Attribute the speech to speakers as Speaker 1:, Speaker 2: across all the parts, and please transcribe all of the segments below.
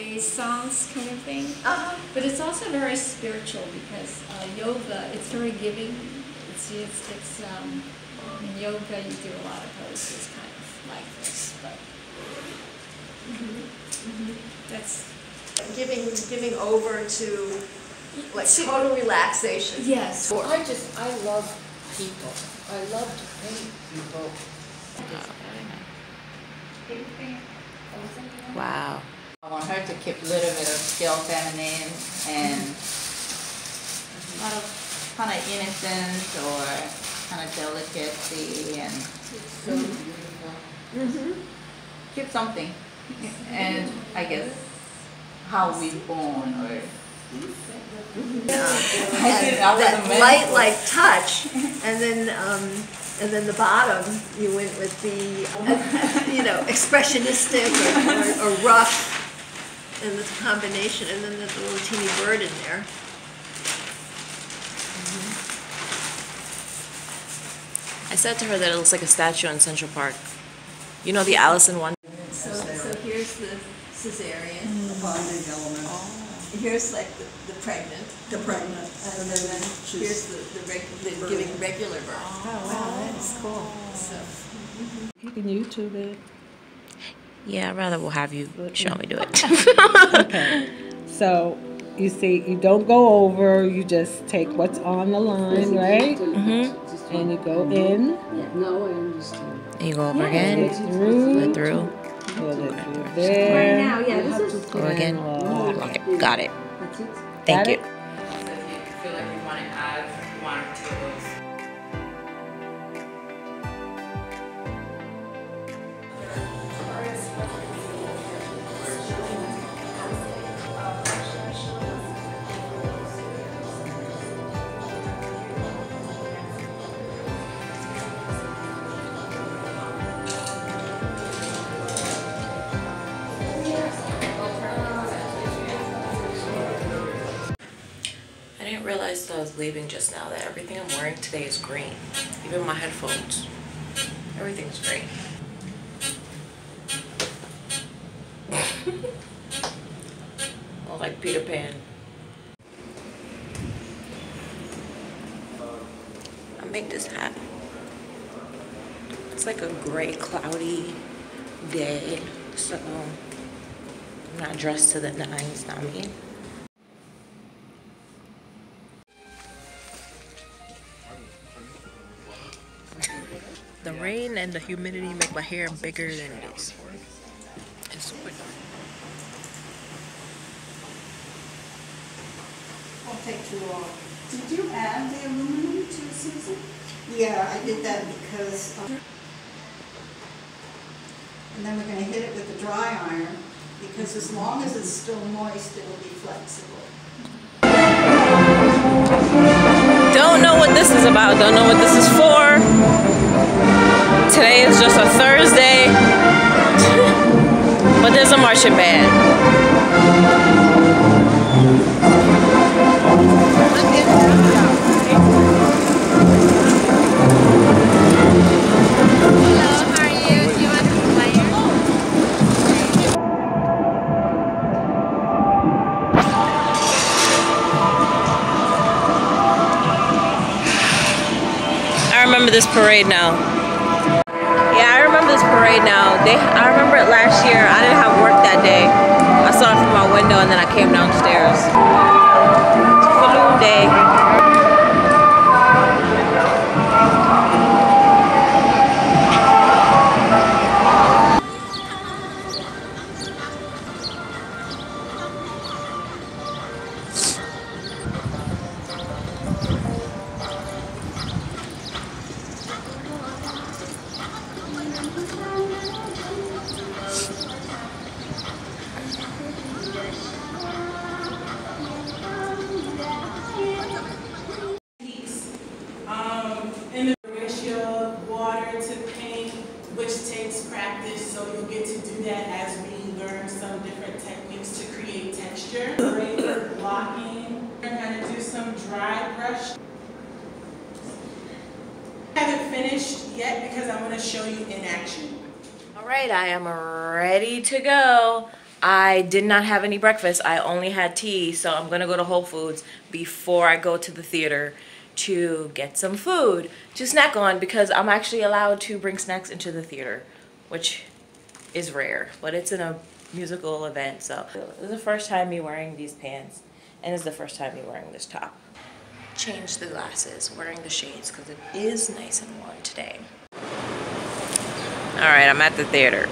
Speaker 1: praise songs kind of thing.
Speaker 2: Uh-huh.
Speaker 1: But it's also very spiritual because uh, yoga, it's very giving. It's, it's, it's um, in yoga you do a lot of poses kind of like this, but that's,
Speaker 2: Giving, giving over to like
Speaker 1: To-
Speaker 2: total relaxation.
Speaker 1: yes.
Speaker 3: I just, I love people. I love to paint people.
Speaker 4: Wow.
Speaker 5: I want her to keep a little bit of still feminine and a lot of kind of innocence or kind of delicacy and
Speaker 3: So beautiful.
Speaker 5: keep something. And I guess how we born or. I didn't- I
Speaker 2: That light like touch, and then, um, and then the bottom, you went with the, uh, you know, expressionistic or, or- or rough, and the combination, and then there's a little teeny bird in there.
Speaker 4: I said to her that it looks like a statue in Central Park. You know the Allison one?
Speaker 2: So, so here's the cesarean, mm-hmm.
Speaker 6: bonding element, oh.
Speaker 2: here's like the the pregnant,
Speaker 6: the pregnant.
Speaker 2: and then then here's the, the reg, the giving regular birth.
Speaker 1: Oh, wow, that's cool.
Speaker 2: So,
Speaker 7: You can YouTube it.
Speaker 4: Yeah, I'd rather we'll have you show me do it.
Speaker 7: Okay. So you see, you don't go over. You just take what's on the line, right?
Speaker 4: mm-hmm.
Speaker 7: And you go in, Yeah.
Speaker 3: No, I understand.
Speaker 4: And you go over
Speaker 7: pull
Speaker 4: again,
Speaker 7: it through,
Speaker 4: go through,
Speaker 7: pull it through
Speaker 1: Right
Speaker 7: there.
Speaker 1: now, yeah, this is,
Speaker 4: go again.
Speaker 7: and lock.
Speaker 4: Okay, got it.
Speaker 3: That's it.
Speaker 4: Thank
Speaker 7: Got
Speaker 4: you.
Speaker 7: it?
Speaker 5: Those.
Speaker 4: I didn't realize that I was leaving just now that everything I'm wearing today is green. Even my headphones. Everything's green. I like Peter Pan. I made this hat. It's like a gray, cloudy day, so I'm not dressed to the nines, not me. The rain and the humidity make my hair bigger than it is. It's super dark.
Speaker 6: Won't take too long.
Speaker 8: Did you add the aluminum to Susan?
Speaker 6: Yeah, I did that because, um, and then we're gonna hit it with the dry iron, because as long as it's still moist, it'll be flexible.
Speaker 4: Don't know what this is about, don't know what this is for. Today is just a Thursday. but there's a marching band. I remember this parade now. Parade now. They, I remember it last year. I didn't have work that day. I saw it from my window and then I came downstairs. It's
Speaker 9: Falun Dafa. Brush. I haven't finished yet because I'm gonna show you in action.
Speaker 4: All right, I am ready to go. I did not have any breakfast. I only had tea, so I'm gonna go to Whole Foods before I go to the theater to get some food to snack on because I'm actually allowed to bring snacks into the theater, which is rare, but it's in a musical event, so this is the first time me wearing these pants, and it's the first time me wearing this top. Change the glasses, wearing the shades because it is nice and warm today. All right, I'm at the theater.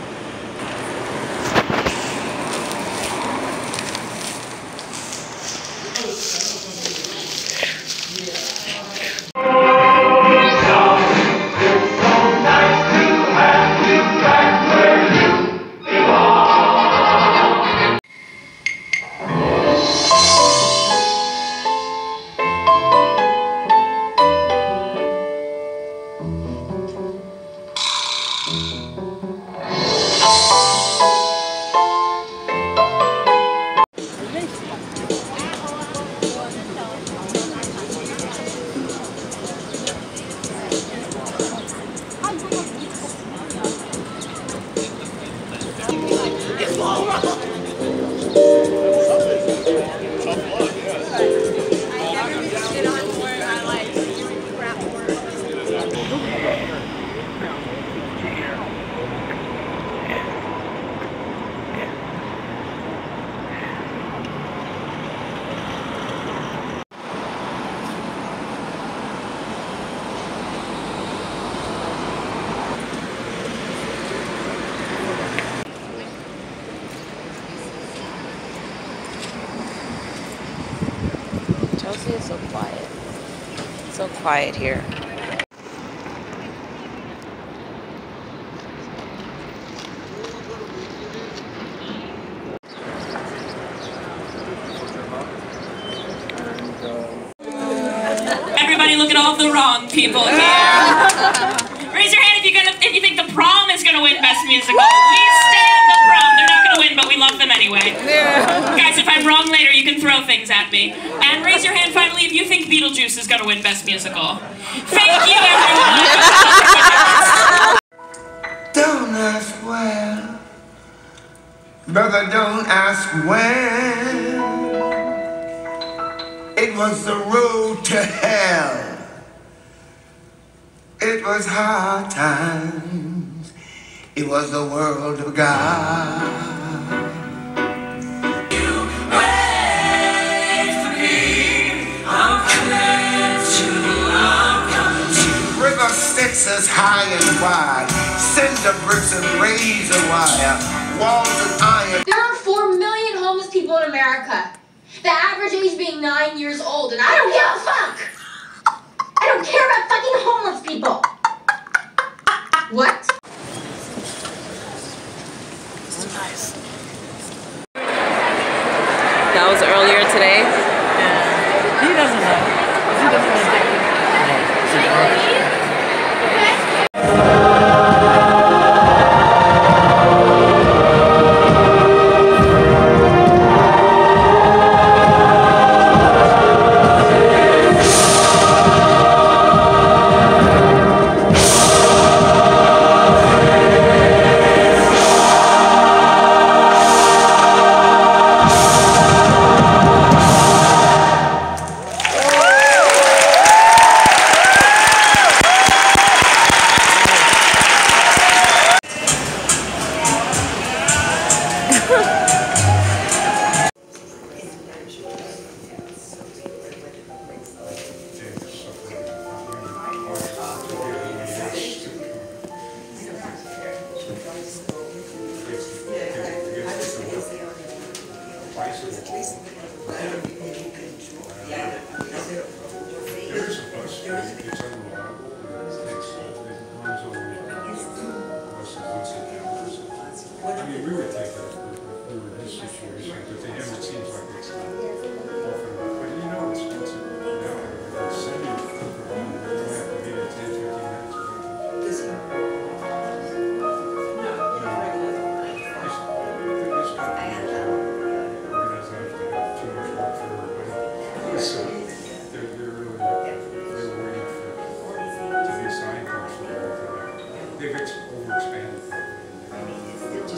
Speaker 4: Chelsea is so quiet. So quiet here.
Speaker 10: Everybody look at all the wrong people here. Raise your hand if you're gonna if you think the prom is gonna win best musical. We stand the prom. They're not gonna win, but we love them anyway. I'm wrong later, you can throw things at me. And raise your hand finally if you think Beetlejuice is gonna win best musical. Thank you, everyone.
Speaker 11: Don't ask where, brother, don't ask when. It was the road to hell. It was hard times. It was the world of God. Styx high and wide, cinder bricks and razor wire, walls of iron.
Speaker 12: There are 4 million homeless people in America. The average age being 9 years old, and I don't give a fuck! I don't care about fucking homeless people! What?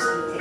Speaker 6: que